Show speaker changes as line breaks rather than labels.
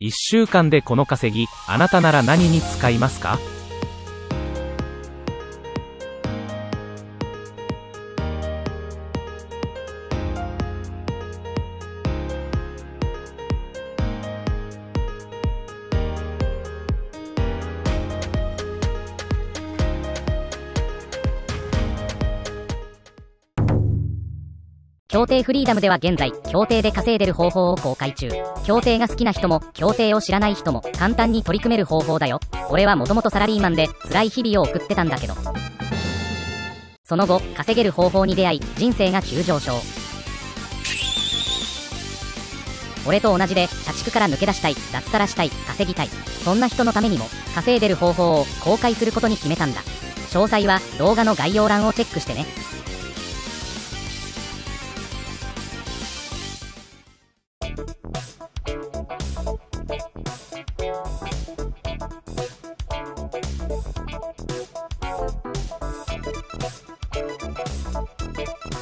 1週間でこの稼ぎ、あなたなら何に使いますか？
協定フリーダムでは現在、協定で稼いでる方法を公開中。協定が好きな人も、協定を知らない人も、簡単に取り組める方法だよ。俺はもともとサラリーマンで、辛い日々を送ってたんだけど。その後、稼げる方法に出会い、人生が急上昇。俺と同じで、社畜から抜け出したい、脱サラしたい、稼ぎたい。そんな人のためにも、稼いでる方法を公開することに決めたんだ。詳細は動画の概要欄をチェックしてね。Música